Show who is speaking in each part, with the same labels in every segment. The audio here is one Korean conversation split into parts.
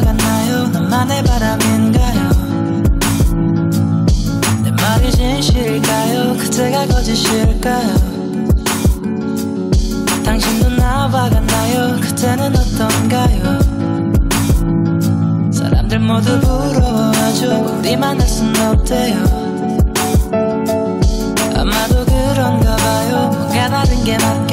Speaker 1: 같나요? 나만의 바람인가요? 내 말이 진실일까요? 그때가 거짓일까요? 당신도 나와 같나요? 그때는 어떤가요? 사람들 모두 부러워하죠. 우리만 할 순 없대요. 아마도 그런가 봐요. 뭔가 다른 게 맞다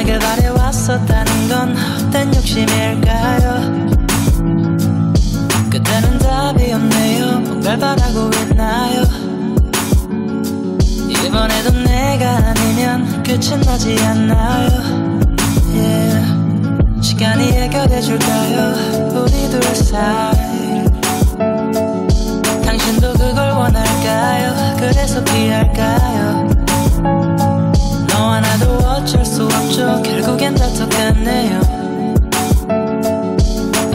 Speaker 1: 나에게 바래왔었다는 건 헛된 욕심일까요? 그때는 답이 없네요. 뭔가 바라고 있나요? 이번에도 내가 아니면 끝은 나지 않나요? yeah. 시간이 해결해줄까요? 우리 둘 사이 속엔 다 똑같네요.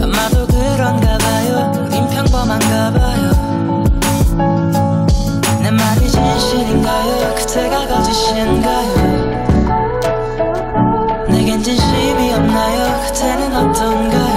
Speaker 1: 아마도 그런가 봐요. 우린 평범한가 봐요. 내 말이 진실인가요? 그때가 거짓인가요? 내겐 진심이 없나요? 그때는 어떤가요?